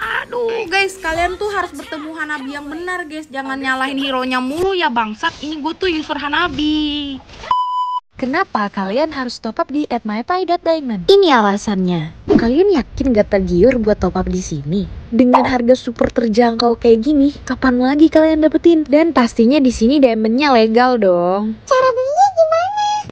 Aduh guys, kalian tuh harus bertemu Hanabi yang benar guys. Jangan nyalahin hero-nya mulu ya bangsat. Ini gue tuh user Hanabi. Kenapa kalian harus top up di @mypie.diamond? Ini alasannya. Kalian yakin gak tergiur buat top up di sini? Dengan harga super terjangkau kayak gini, kapan lagi kalian dapetin? Dan pastinya di sini diamondnya legal dong. Cara?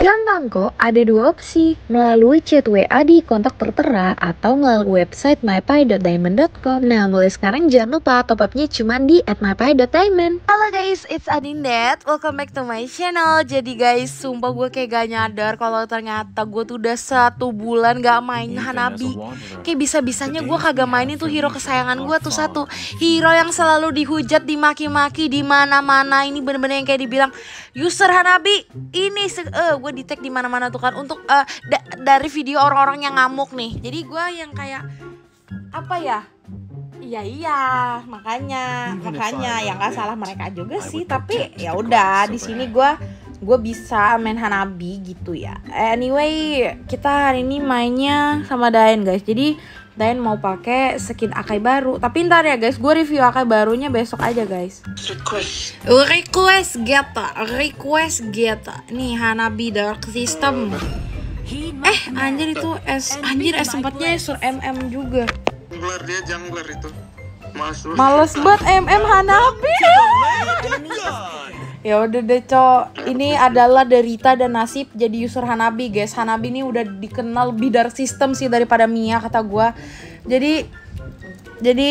Gampang kok, ada dua opsi. Melalui chat WA di kontak tertera atau melalui website mypie.diamond.com. Nah, mulai sekarang jangan lupa top upnya cuma di @mypie.diamond. Halo guys, it's Adindet. Welcome back to my channel. Jadi guys, sumpah gue kayak gak nyadar kalau ternyata gue tuh udah satu bulan gak main Hanabi. Kayak bisa-bisanya gue kagak mainin tuh hero kesayangan gue tuh satu. Hero yang selalu dihujat, dimaki-maki di mana-mana. Ini bener-bener yang kayak dibilang user Hanabi. Ini eh gue di tag di mana-mana tuh kan untuk uh, da dari video orang-orang yang ngamuk nih. Jadi gue yang kayak apa ya? Iya iya, makanya makanya yang nggak salah mereka juga sih. Tapi ya udah di sini gue gue bisa main Hanabi gitu ya. Anyway, kita hari ini mainnya sama Dain guys. Jadi Dain mau pakai skin Akai baru. Tapi ntar ya guys, gue review Akai barunya besok aja guys. Request. Request Geta, request Geta. Nih Hanabi Dark System. Eh anjir itu S anjir S sempatnya sur MM juga. Jungler dia jungler itu. Masuk. Males banget MM Hanabi. ya udah deh cok. Ini adalah derita dan nasib jadi user Hanabi guys. Hanabi ini udah dikenal lebih dari sistem sih daripada Mia kata gue jadi jadi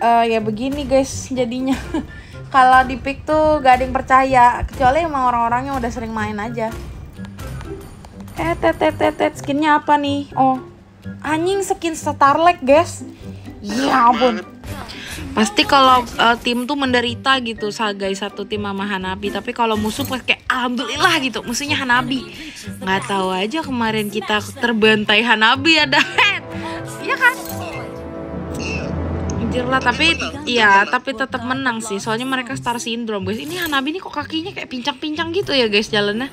uh, ya begini guys jadinya. Kalau di pick tuh gak ada yang percaya kecuali emang orang-orang yang udah sering main aja. Eh tet tet tet tet skinnya apa nih? Oh anjing skin Starlight guys. Ya ampun pasti kalau uh, tim tuh menderita gitu guys satu tim sama Hanabi. Tapi kalau musuh pas kayak alhamdulillah gitu musuhnya Hanabi. Nggak tahu aja kemarin kita terbantai Hanabi ada head. Iya kan? Anjir lah tapi iya tapi tetap menang sih. Soalnya mereka star syndrome guys. Ini Hanabi ini kok kakinya kayak pincang-pincang gitu ya guys jalannya?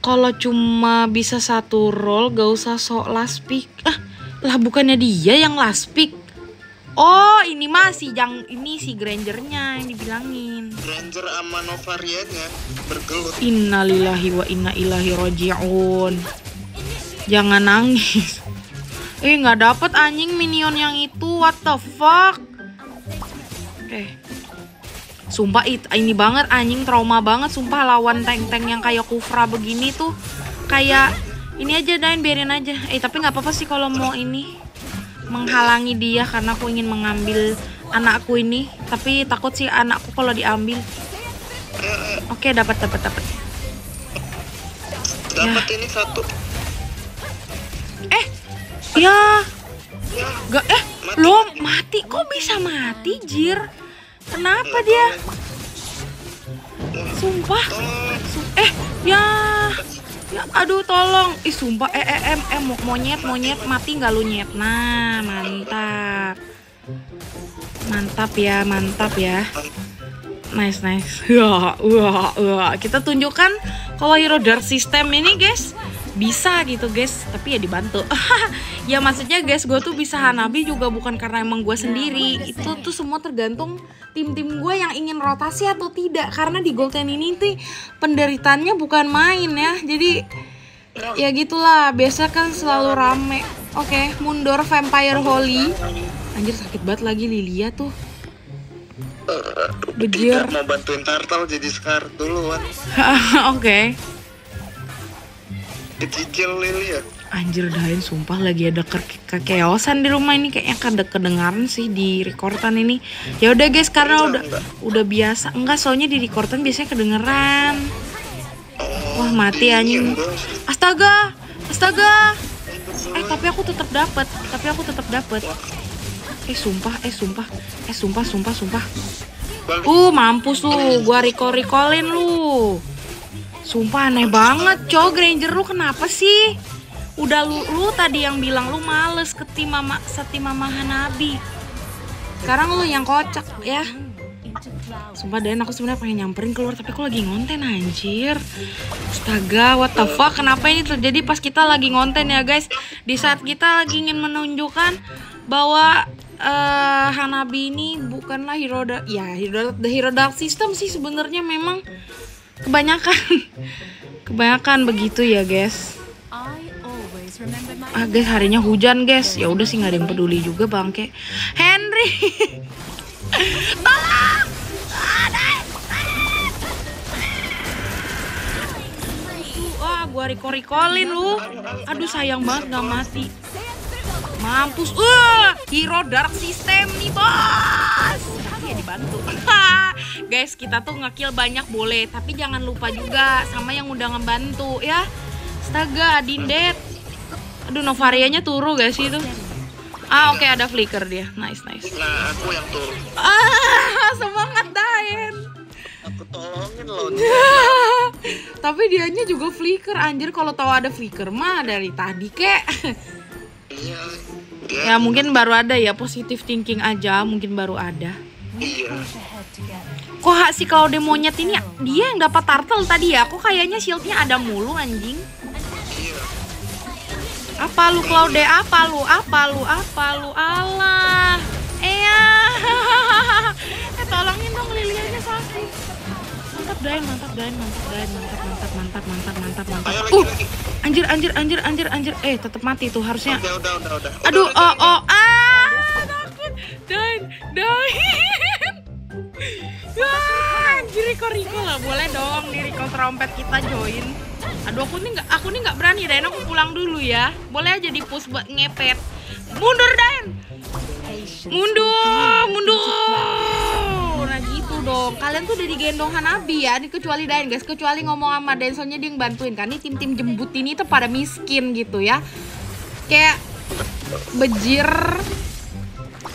Kalau cuma bisa satu roll gak usah sok last pick. Ah lah bukannya dia yang last pick Oh, ini mah si yang ini si Grangernya yang dibilangin. Granger sama Novariannya bergelut. Innalillahi wa inna ilahi rojiun. Jangan nangis. Eh, nggak dapet anjing minion yang itu. What the fuck? Oke. Sumpah it, ini banget anjing trauma banget sumpah lawan tank-tank yang kayak Kufra begini tuh kayak ini aja Dain biarin aja. Eh tapi nggak apa-apa sih kalau mau ini menghalangi dia karena aku ingin mengambil anakku ini. Tapi takut sih anakku kalau diambil. Oke dapat dapat dapat. Dapat ya. ini satu. Eh ya. Gak eh lo mati. Kok bisa mati jir? Kenapa dia? sumpah. Eh ya Aduh tolong. Ih sumpah eh eh em eh, monyet monyet mati nggak lu nyet. Nah, mantap. Mantap ya, mantap ya. Nice nice. Wah, wah, wah. Kita tunjukkan kalau hero dark system ini, guys, bisa gitu guys. Tapi ya dibantu. Ya maksudnya guys gue tuh bisa Hanabi juga bukan karena emang gue sendiri. Itu tuh semua tergantung tim-tim gue yang ingin rotasi atau tidak. Karena di Golden ini tuh penderitanya bukan main ya. Jadi ya gitulah. Biasa kan selalu rame. Oke okay, mundur Vampire Holy. Anjir sakit banget lagi Lilia tuh. Bejir mau bantuin Tartal jadi Scar dulu kan oke. okay dicicil Lili ya Anjir dahin sumpah lagi ada ke kekeosan di rumah ini kayaknya kada kedengaran sih di rekordan ini. Ya udah guys karena udah enggak. udah biasa. Enggak soalnya di rekordan biasanya kedengeran. Oh, Wah mati anjing. Astaga. Astaga. Eh tapi aku tetap dapat. Tapi aku tetap dapat. Eh sumpah, eh sumpah. Eh sumpah, sumpah, sumpah. Uh mampus lu. Gua recall-recallin lu. Sumpah aneh banget, cowok Granger lu kenapa sih? Udah lu, lu tadi yang bilang lu males ke tim mama setim mama Hanabi. Sekarang lu yang kocak ya. Sumpah Dan aku sebenarnya pengen nyamperin keluar tapi aku lagi ngonten anjir. Astaga, what the fuck? Kenapa ini terjadi pas kita lagi ngonten ya guys? Di saat kita lagi ingin menunjukkan bahwa eh Hanabi ini bukanlah hero da ya hero the hero dark system sih sebenarnya memang kebanyakan. Kebanyakan begitu ya guys. Ah guys harinya hujan guys. Ya udah sih nggak ada yang peduli juga bangke. Henry! Tolong! Wah gua recallin lu. Aduh sayang banget nggak mati. Mampus. Uh hero dark system nih bos. Ya dibantu guys kita tuh ngekill banyak boleh. Tapi jangan lupa juga sama yang udah ngebantu ya. Astaga dindet aduh novarianya turu guys itu? Ah oke ada flicker dia. Nice nice. Nah, aku yang turun. ah semangat Daen. Aku tolongin loh. tapi dianya juga flicker anjir. Kalau tahu ada flicker mah dari tadi kek. Iya. ya Dia, mungkin baru ada ya positive thinking aja. Mungkin baru ada iya. kok hak si Claude monyet ini dia yang dapat turtle tadi ya? Kok kayaknya shieldnya ada mulu anjing. Iya. apa lu Claude? Apa lu? Apa lu? Apa lu? Allah eh ya eh tolongin dong lilianya sakit. Mantap Dain mantap Dain mantap Dain mantap mantap mantap mantap mantap mantap. Ayo lagi uh lagi. anjir anjir anjir anjir anjir. Eh tetap mati tuh harusnya. Udah, udah, udah, udah. aduh Udah, oh udah, oh. Ah takut Dain Dain Wah, anjir Riko Riko lah boleh dong di Riko trompet kita join. Aduh aku nih nggak aku nih nggak berani Dan aku pulang dulu ya. Boleh aja di push buat ngepet. Mundur Dan. Mundur, mundur. Nah gitu dong. Kalian tuh udah digendong Hanabi ya. Ini kecuali Dan guys. Kecuali ngomong sama Dan soalnya dia yang bantuin kan. Ini tim-tim jembut ini tuh pada miskin gitu ya. Kayak bejir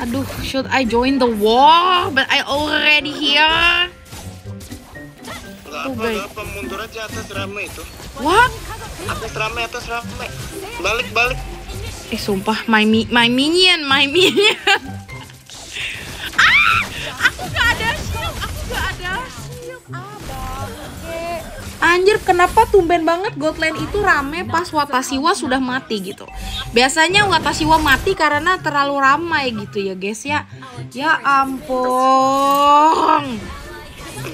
Aduh, should I join the war? But I already here. Apa, apa. Mundur aja atas rame itu. What? Atas rame, atas rame. Balik, balik. Eh sumpah, my mi my minion, my minion. ah, aku gak ada shield, aku gak ada shield. Ah. Anjir, kenapa tumben banget Godland itu rame pas Watashiwa sudah mati gitu. Biasanya Watashiwa mati karena terlalu ramai gitu ya guys ya. Ya ampun.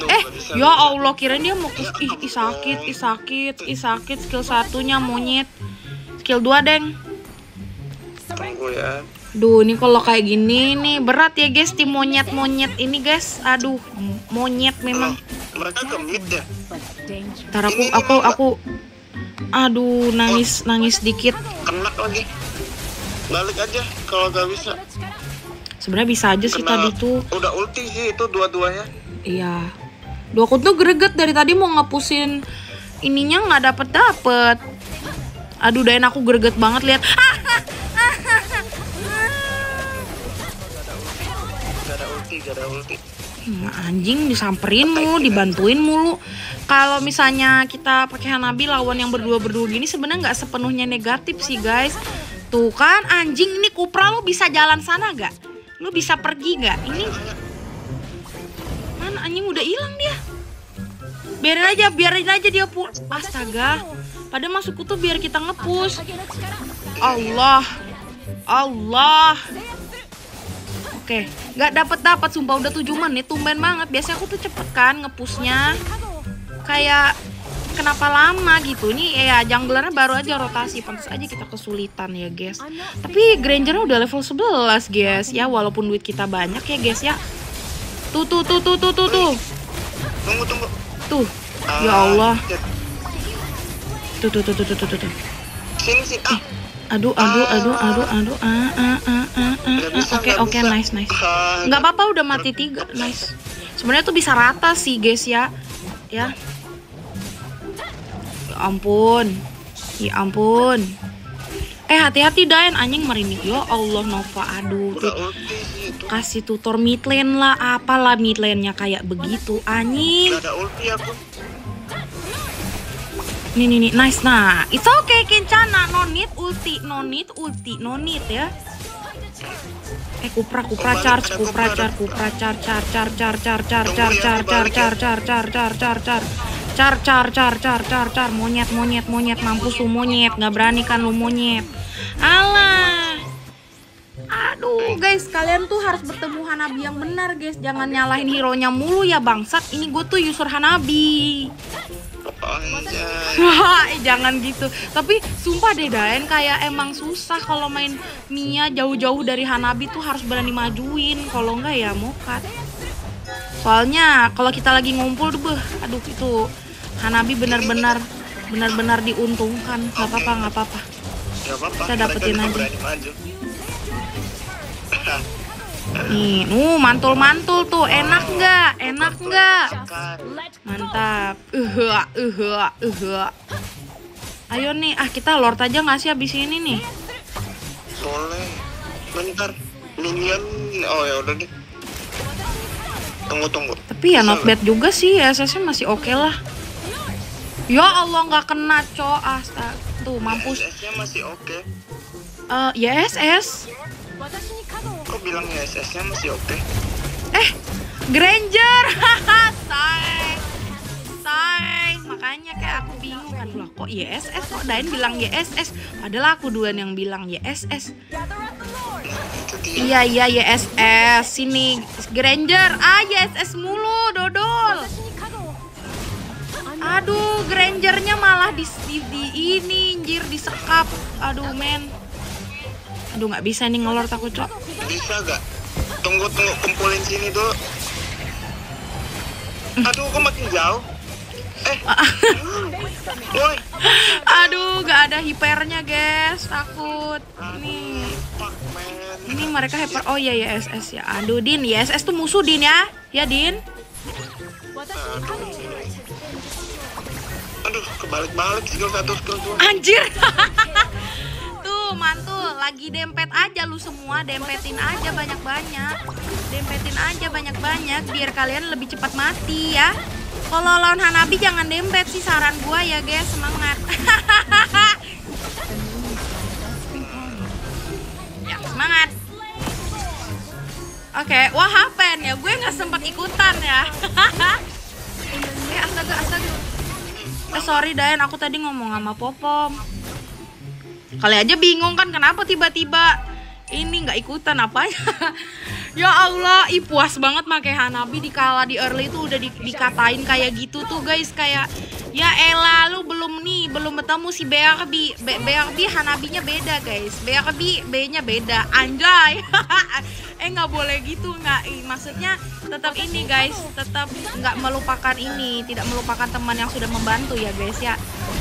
Eh, ya. Allah, kirain dia mau ke ih, ih sakit, ih sakit, ih sakit. Skill satunya monyet. Skill 2, Deng. Tunggu ya. Duh, ini kalau kayak gini nih berat ya guys tim monyet-monyet ini guys. Aduh, monyet memang. Mereka ke mid ya? Ntar aku aku aku aduh nangis nangis dikit. Kena lagi. Balik aja kalau nggak bisa. Sebenarnya bisa aja sih Kena. tadi tuh. Udah ulti sih itu dua-duanya. Iya. Duh, aku tuh greget dari tadi mau ngepusin ininya nggak dapet dapet. Aduh, dan aku greget banget lihat. Gak ada ulti, gak ada ulti. Hmm, anjing disamperin mulu, dibantuin mulu. Kalau misalnya kita pakai Hanabi lawan yang berdua-berdua gini sebenarnya nggak sepenuhnya negatif sih guys. Tuh kan anjing ini Kupra lu bisa jalan sana gak? Lu bisa pergi gak? Ini mana anjing udah hilang dia. Biarin aja, biarin aja dia pul. Astaga. Padahal masukku tuh biar kita ngepush. Allah. Allah. Oke, nggak dapat dapat sumpah udah 7 menit, tumben banget. Biasanya aku tuh cepet kan ngepusnya. Kayak kenapa lama gitu. Ini ya junglernya baru aja rotasi, pantas aja kita kesulitan ya, guys. Tapi Grangernya udah level 11, guys. Ya walaupun duit kita banyak ya, guys ya. Tuh tuh tuh tuh tuh tuh tuh. Tunggu, tunggu. Tuh. Ya Ah, Allah. Tuh tuh tuh tuh tuh tuh tuh. tuh. Sini, sini. Ah, Aduh, aduh, aduh, aduh, aduh. Ah, ah, ah, ah, ah, ah. Oke, oke, nice, nice. Ah, nggak apa-apa udah mati tiga nice. Sebenarnya tuh bisa rata sih guys ya. Ya. Ya ampun. Ya ampun. Eh hati-hati Daen anjing merinding. Ya Allah Nova. Aduh tuh. ulti sih itu. kasih tutor mid lane lah. Apalah mid lane-nya kayak begitu. Anjing nih nih nih nice nah it's okay Kencana no need ulti no need ulti no need ya eh kupra kupra charge kupra charge kupra charge charge charge charge charge charge charge charge charge charge charge charge charge charge car car car car car car monyet monyet monyet mampus lu monyet nggak berani kan lu monyet alah aduh guys kalian tuh harus bertemu Hanabi yang benar guys Jangan nyalahin hero nya mulu ya bangsat Ini gue tuh user Hanabi eh, jangan gitu. Tapi sumpah deh Daen kayak emang susah kalau main Mia jauh-jauh dari Hanabi tuh harus berani majuin. Kalau enggak ya mokat. Soalnya kalau kita lagi ngumpul tuh Aduh itu Hanabi benar-benar benar-benar diuntungkan. Gak apa-apa gak apa-apa. Kita dapetin aja Nih, uh, mantul-mantul tuh, enak nggak? Enak nggak? Mantap. Uh, uh, uh. Ayo nih, ah kita lord aja nggak sih abis ini nih? Boleh. Bentar, minion. Oh ya udah deh. Tunggu tunggu. Tapi ya not bad juga sih, SS-nya masih oke okay lah. Ya Allah nggak kena, co. Astaga. Tuh mampus. SS-nya masih oke. Okay. Uh, ya SS kok bilang ISS-nya masih? Okay? Eh, Granger, say, say, makanya kayak aku bingung kan lah kok ISS kok Dain bilang ISS, padahal aku duluan yang bilang ISS. Iya iya ISS, sini Granger, ah ISS mulu, dodol. Aduh, Grangernya malah di, di, di ini, anjir, disekap. Aduh, men. Aduh nggak bisa nih ngelor takut cok. Bisa gak? Tunggu tunggu kumpulin sini dulu. Aduh kok makin jauh. Eh. Woi. Aduh gak ada hipernya guys takut. Ini. Ini mereka hyper. Oh iya ya SS ya. Aduh Din ya SS tuh musuh Din ya. Ya Din. Aduh kebalik-balik skill satu skill dua. Anjir. mantul lagi dempet aja lu semua dempetin aja banyak-banyak. Dempetin aja banyak-banyak biar kalian lebih cepat mati ya. Kalau lawan Hanabi jangan dempet sih saran gua ya guys. Semangat. Ya semangat. Oke okay. wah hapen ya gue nggak sempat ikutan ya. Eh astaga astaga eh sorry Dayan. Aku tadi ngomong sama Popom Kali aja bingung kan kenapa tiba-tiba ini nggak ikutan apa ya? ya Allah, ih puas banget pakai Hanabi di kala di early itu udah di, dikatain kayak gitu tuh guys kayak ya elah lu belum nih belum bertemu si BRB B, BRB Hanabinya beda guys. BRB B-nya beda. Anjay. Eh nggak boleh gitu nggak. Maksudnya tetap ini guys. Tetap nggak melupakan ini. Tidak melupakan teman yang sudah membantu ya guys ya.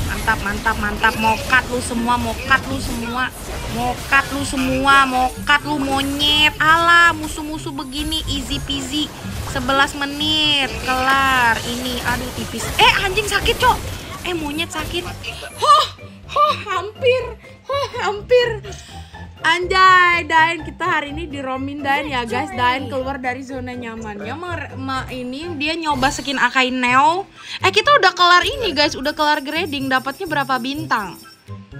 Mantap mantap mantap. Mokat lu semua mokat lu semua. Mokat lu semua mokat lu monyet. Ala musuh-musuh begini easy peasy 11 menit kelar ini aduh tipis eh anjing sakit cok eh monyet sakit huh, huh hampir huh hampir Anjay, Dain kita hari ini di Romin Dain ya guys. Dain keluar dari zona nyamannya. Ma, ma ini dia nyoba skin Akai Neo. Eh kita udah kelar ini guys, udah kelar grading. Dapatnya berapa bintang?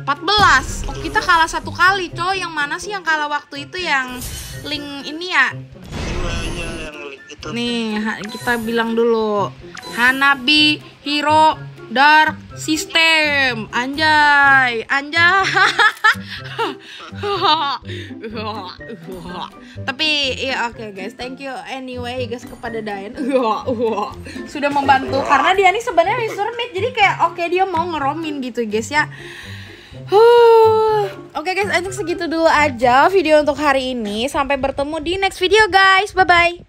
14. Oh kita kalah satu kali, coy. Yang mana sih yang kalah waktu itu yang link ini ya? Nih, kita bilang dulu. Hanabi Hero Dark System. Anjay, anjay. Tapi ya oke okay, guys, thank you anyway guys kepada Dayan. Sudah membantu karena dia nih sebenarnya user mid jadi kayak oke okay, dia mau ngeromin gitu guys ya. Oke okay guys, untuk segitu dulu aja video untuk hari ini. Sampai bertemu di next video guys. Bye bye.